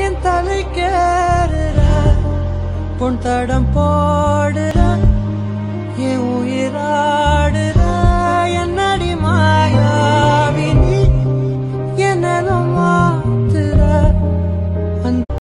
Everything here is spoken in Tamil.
என் தலை கேறுற பொன் தடம் போடுற